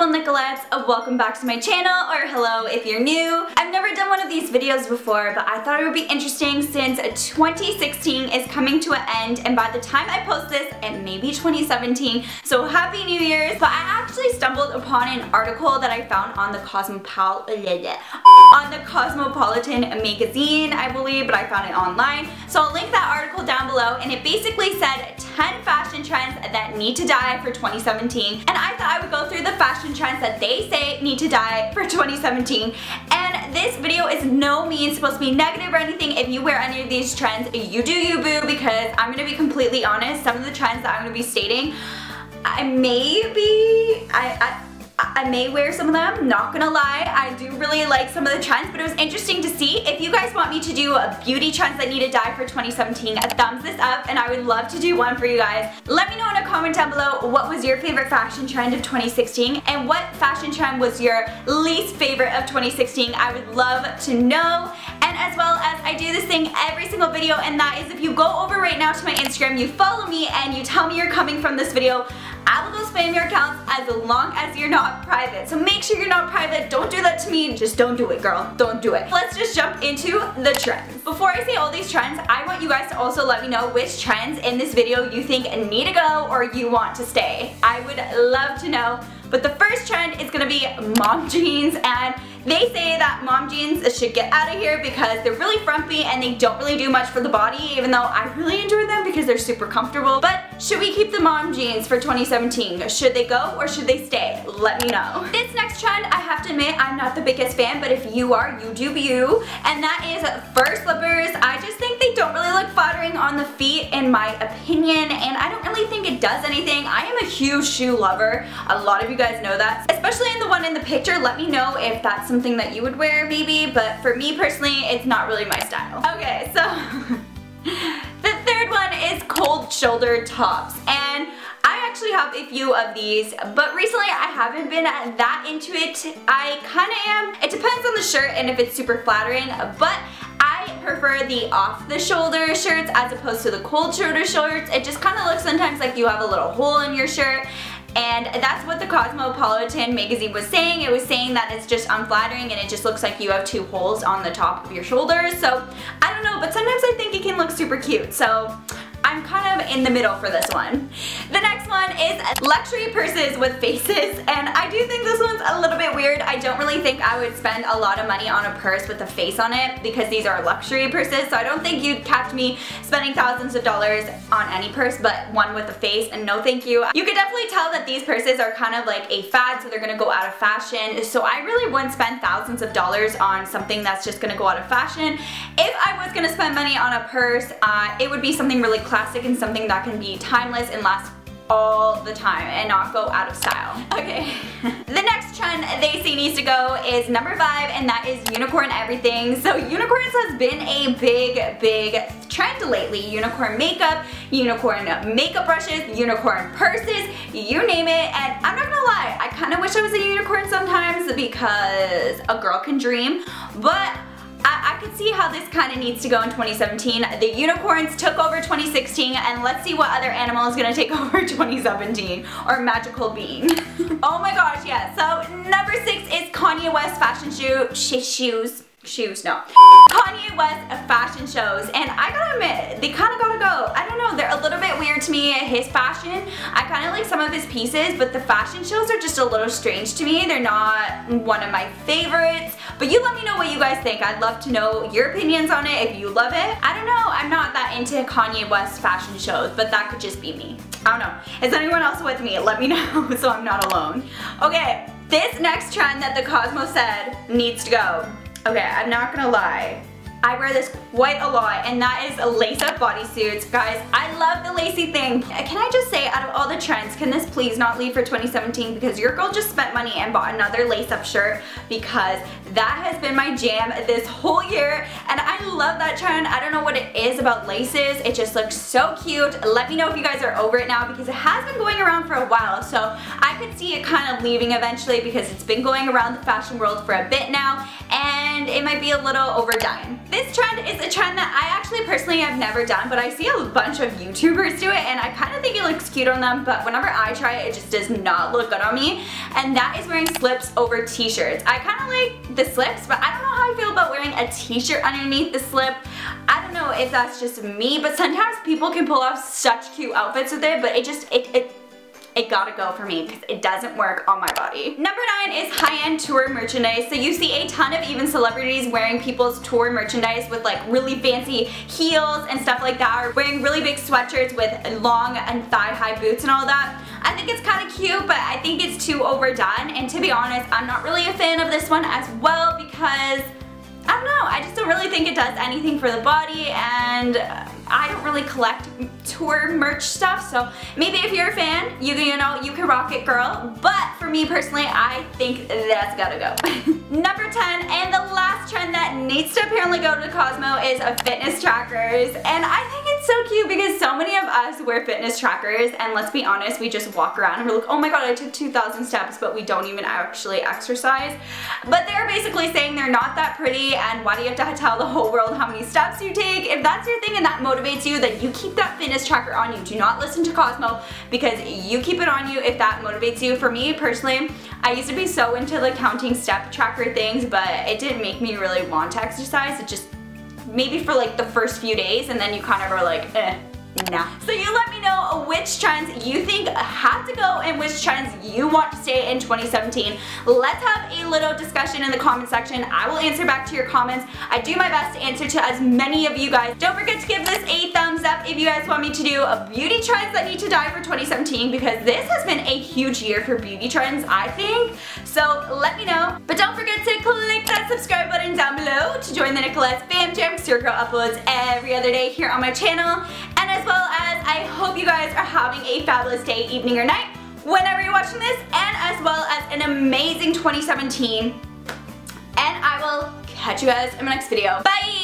beautiful Nicolettes, uh, welcome back to my channel, or hello if you're new. I've never done one of these videos before, but I thought it would be interesting since 2016 is coming to an end, and by the time I post this, it may be 2017, so happy new year's. But I actually stumbled upon an article that I found on the Cosmopolitan, on the Cosmopolitan magazine, I believe, but I found it online. So I'll link that article down below, and it basically said 10 fashion need to die for 2017, and I thought I would go through the fashion trends that they say need to die for 2017. And this video is no means supposed to be negative or anything. If you wear any of these trends, you do you boo because I'm gonna be completely honest. Some of the trends that I'm gonna be stating, I may be, I, I I may wear some of them, not gonna lie. I do really like some of the trends, but it was interesting to see. If you guys want me to do a beauty trends that need to die for 2017, a thumbs this up, and I would love to do one for you guys. Let me know in a comment down below what was your favorite fashion trend of 2016, and what fashion trend was your least favorite of 2016. I would love to know. And as well as I do this thing every single video, and that is if you go over right now to my Instagram, you follow me, and you tell me you're coming from this video, I will go spam your accounts as long as you're not private. So make sure you're not private. Don't do that to me. Just don't do it, girl. Don't do it. Let's just jump into the trends. Before I say all these trends, I want you guys to also let me know which trends in this video you think need to go or you want to stay. I would love to know. But the first trend is gonna be mom jeans and they say that mom jeans should get out of here because they're really frumpy and they don't really do much for the body even though I really enjoy them because they're super comfortable. But should we keep the mom jeans for 2017? Should they go or should they stay? Let me know. This next trend, I have to admit, I'm not the biggest fan, but if you are, you do you. And that is fur slippers. I just think they don't really look flattering on the feet in my opinion and I don't really think it does anything. I am a huge shoe lover. A lot of you guys know that. Especially in the one in the picture, let me know if that's something that you would wear maybe, but for me personally, it's not really my style. Okay, so the third one is cold shoulder tops. And I actually have a few of these, but recently I haven't been that into it. I kind of am. It depends on the shirt and if it's super flattering, but I prefer the off the shoulder shirts as opposed to the cold shoulder shirts. It just kind of looks sometimes like you have a little hole in your shirt and that's what the Cosmopolitan magazine was saying. It was saying that it's just unflattering and it just looks like you have two holes on the top of your shoulders. So I don't know, but sometimes I think it can look super cute. So in the middle for this one. The next one is luxury purses with faces and I do think this one's a little bit weird. I don't really think I would spend a lot of money on a purse with a face on it because these are luxury purses so I don't think you'd catch me spending thousands of dollars on any purse but one with a face and no thank you. You could definitely tell that these purses are kind of like a fad so they're gonna go out of fashion so I really wouldn't spend thousands of dollars on something that's just gonna go out of fashion. If I was gonna spend money on a purse uh, it would be something really classic classic and something that can be timeless and last all the time and not go out of style. Okay, the next trend they say needs to go is number five and that is unicorn everything. So unicorns has been a big, big trend lately. Unicorn makeup, unicorn makeup brushes, unicorn purses, you name it. And I'm not gonna lie, I kind of wish I was a unicorn sometimes because a girl can dream, but I, I see how this kind of needs to go in 2017. The unicorns took over 2016 and let's see what other animal is gonna take over 2017 or magical being. oh my gosh, yeah. So number six is Kanye West fashion shoe, shoes shoes, no. Kanye West fashion shows, and I gotta admit, they kinda gotta go. I don't know, they're a little bit weird to me, his fashion. I kinda like some of his pieces, but the fashion shows are just a little strange to me. They're not one of my favorites, but you let me know what you guys think. I'd love to know your opinions on it, if you love it. I don't know, I'm not that into Kanye West fashion shows, but that could just be me. I don't know. Is anyone else with me? Let me know so I'm not alone. Okay, this next trend that the Cosmo said needs to go Okay, I'm not gonna lie. I wear this quite a lot and that is lace-up bodysuits. Guys, I love the lacy thing. Can I just say, out of all the trends, can this please not leave for 2017 because your girl just spent money and bought another lace-up shirt because that has been my jam this whole year and I love that trend. I don't know what it is about laces. It just looks so cute. Let me know if you guys are over it now because it has been going around for a while so I could see it kind of leaving eventually because it's been going around the fashion world for a bit now and it might be a little overdone. This trend is a trend that I actually personally have never done, but I see a bunch of YouTubers do it and I kind of think it looks cute on them, but whenever I try it, it just does not look good on me. And that is wearing slips over t-shirts. I kind of like the slips, but I don't know how I feel about wearing a t-shirt underneath the slip. I don't know if that's just me, but sometimes people can pull off such cute outfits with it, but it just, it, it it gotta go for me because it doesn't work on my body. Number nine is high-end tour merchandise. So you see a ton of even celebrities wearing people's tour merchandise with like really fancy heels and stuff like that or wearing really big sweatshirts with long and thigh-high boots and all that. I think it's kind of cute, but I think it's too overdone. And to be honest, I'm not really a fan of this one as well because I don't know, I just don't really think it does anything for the body and I don't really collect tour merch stuff, so maybe if you're a fan, you, you know, you can rock it, girl. But for me personally, I think that's gotta go. Number 10, and the last trend that needs to apparently go to Cosmo is a fitness trackers. And I think so cute because so many of us wear fitness trackers, and let's be honest, we just walk around and we're like, oh my god, I took 2,000 steps, but we don't even actually exercise. But they're basically saying they're not that pretty, and why do you have to tell the whole world how many steps you take? If that's your thing and that motivates you, then you keep that fitness tracker on you. Do not listen to Cosmo because you keep it on you if that motivates you. For me personally, I used to be so into the counting step tracker things, but it didn't make me really want to exercise. It just maybe for like the first few days and then you kind of are like, eh, Nah. So you let me know which trends you think have to go and which trends you want to stay in 2017. Let's have a little discussion in the comment section. I will answer back to your comments. I do my best to answer to as many of you guys. Don't forget to give this a thumbs up if you guys want me to do a beauty trends that need to die for 2017 because this has been a huge year for beauty trends, I think. So let me know. But don't forget to click that subscribe button down below to join the Nicolette Fam Jam because your girl uploads every other day here on my channel. As well as I hope you guys are having a fabulous day, evening, or night whenever you're watching this, and as well as an amazing 2017. And I will catch you guys in my next video. Bye!